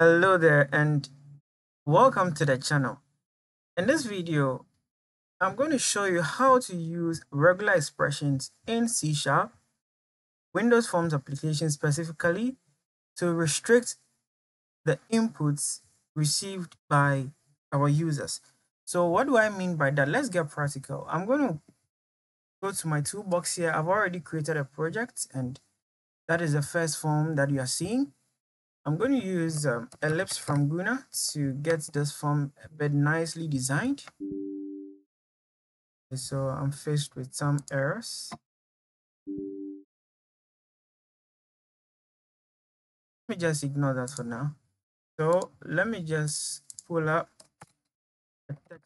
Hello there and welcome to the channel. In this video, I'm going to show you how to use regular expressions in C Sharp, Windows Forms application specifically, to restrict the inputs received by our users. So what do I mean by that? Let's get practical. I'm going to go to my toolbox here. I've already created a project and that is the first form that you are seeing. I'm going to use um, ellipse from Guna to get this form a bit nicely designed. Okay, so I'm faced with some errors. Let me just ignore that for now. So let me just pull up a text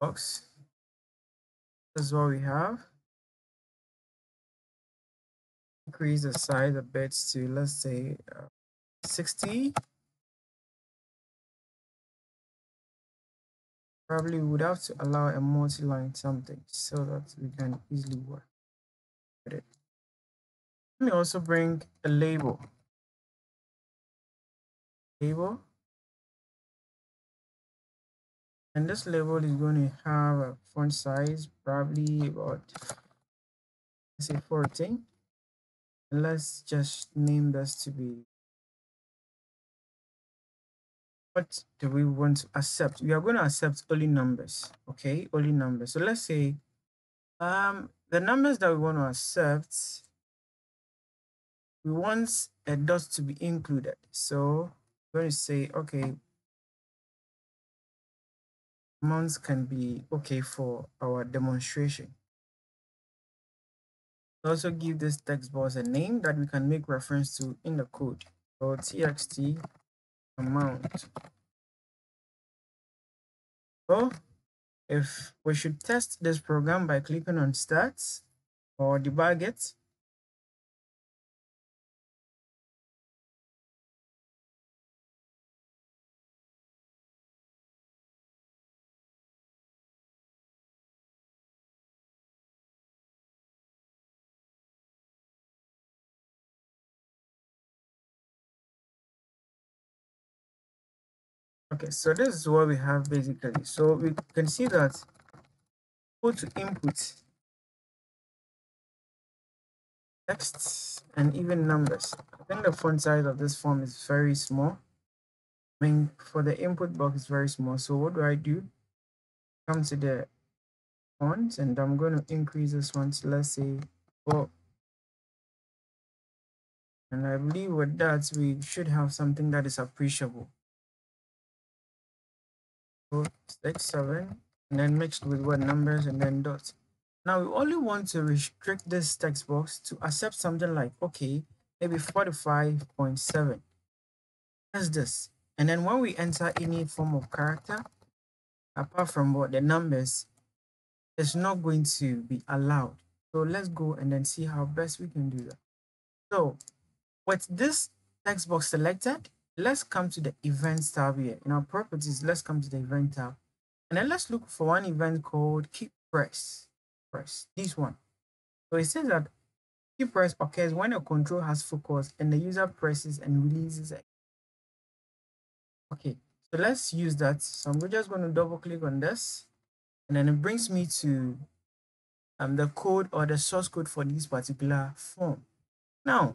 box. This is what we have. Increase the size a bit to let's say uh, 60 probably would have to allow a multi-line something so that we can easily work with it. Let me also bring a label. Label. And this label is going to have a font size probably about let's say 14 let's just name this to be what do we want to accept? We are going to accept only numbers okay? Only numbers. So let's say um the numbers that we want to accept we want a dot to be included. So we're going to say okay months can be okay for our demonstration also give this text box a name that we can make reference to in the code. So txt amount. So if we should test this program by clicking on start or debug it, Okay, so this is what we have basically. So we can see that go to input text and even numbers. I think the font size of this form is very small. I mean, for the input box is very small. So what do I do? Come to the font and I'm going to increase this one to let's say four. And I believe with that, we should have something that is appreciable six, seven, and then mixed with what numbers and then dots. Now we only want to restrict this text box to accept something like, okay, maybe 45.7. That's this. And then when we enter any form of character, apart from what the numbers, it's not going to be allowed. So let's go and then see how best we can do that. So with this text box selected, let's come to the events tab here. In our properties, let's come to the event tab. And then let's look for one event called keep press. Press, this one. So it says that KeyPress occurs when a control has focus and the user presses and releases it. Okay, so let's use that. So I'm just going to double click on this. And then it brings me to um, the code or the source code for this particular form. Now,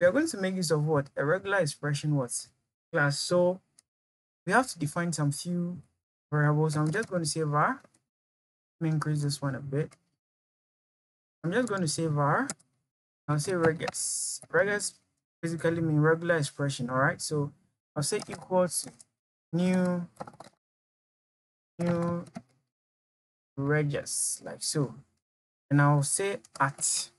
we are going to make use of what? A regular expression what? Class. So we have to define some few variables. I'm just going to say var. Let me increase this one a bit. I'm just going to say var. I'll say regex. Regex basically mean regular expression. All right. So I'll say equals new new regex like so. And I'll say at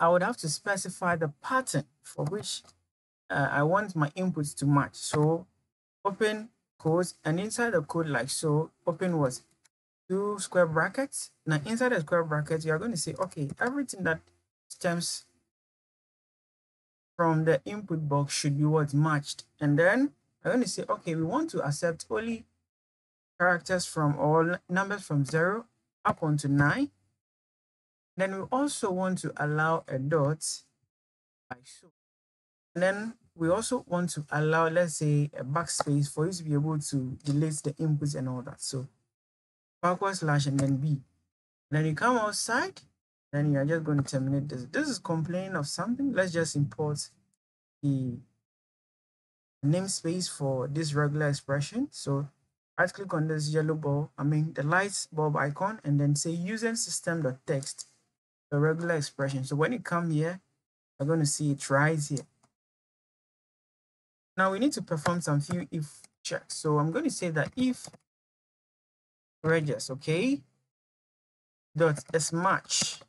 I would have to specify the pattern for which uh, I want my inputs to match. So open quotes and inside the code like so, open was two square brackets. Now inside the square brackets, you are going to say, okay, everything that stems from the input box should be what's matched. And then I'm going to say, okay, we want to accept only characters from all numbers from zero up onto nine Then we also want to allow a dot like so. And then we also want to allow, let's say, a backspace for you to be able to delete the inputs and all that. So backward slash and then B. Then you come outside, then you are just going to terminate this. This is complaining of something. Let's just import the namespace for this regular expression. So right click on this yellow ball, I mean the light bulb icon, and then say using system.text, the regular expression. So when you come here, you're going to see it right here. Now we need to perform some few if checks. So I'm going to say that if regex, okay, dot s match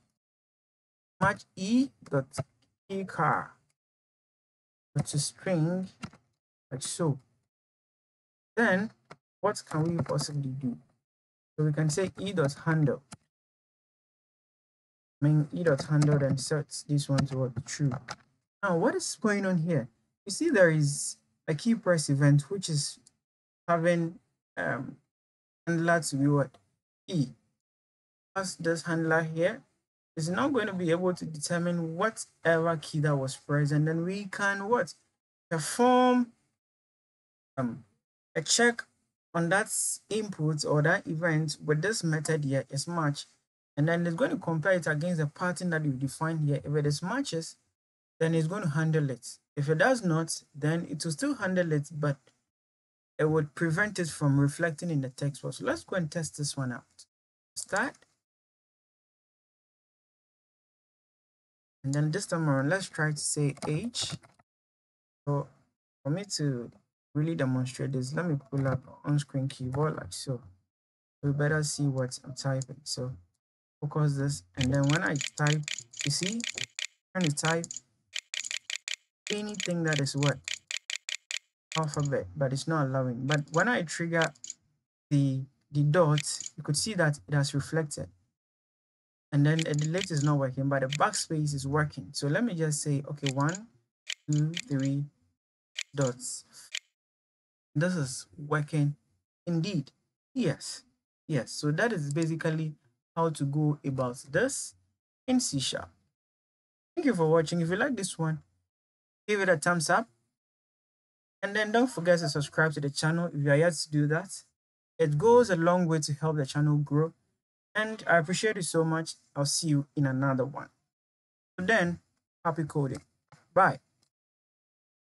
match e dot e car to string like so. Then what can we possibly do? So we can say e dot handle. I mean e dot handle then sets this one to true. Now what is going on here? You see there is a key press event which is having um handler to be what e. As this handler here is now going to be able to determine whatever key that was pressed and then we can what perform um, a check on that input or that event with this method here is match and then it's going to compare it against the pattern that you define here. If it is matches then it's going to handle it. If it does not then it will still handle it but it would prevent it from reflecting in the text box. So let's go and test this one out. Start. And then this time around let's try to say age so for me to really demonstrate this, let me pull up on-screen keyboard like so. We better see what I'm typing. So focus this, and then when I type, you see, when you type anything that is what alphabet, but it's not allowing. But when I trigger the the dot you could see that it has reflected. And then the delete is not working, but the backspace is working. So let me just say, okay, one, two, three dots this is working indeed yes yes so that is basically how to go about this in c sharp. Thank you for watching. If you like this one give it a thumbs up. And then don't forget to subscribe to the channel if you are yet to do that. It goes a long way to help the channel grow. And i appreciate it so much. I'll see you in another one. So then happy coding. Bye